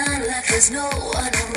like there's no one around.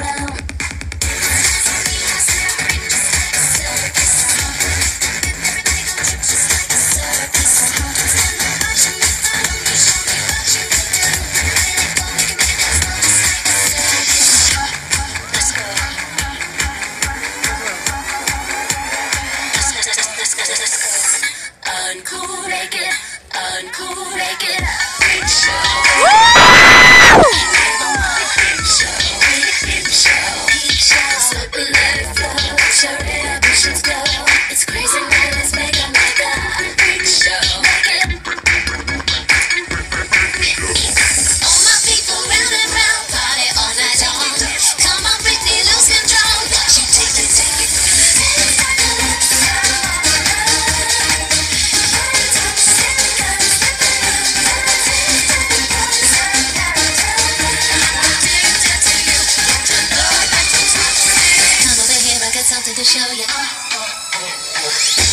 to show you. Oh, oh, oh.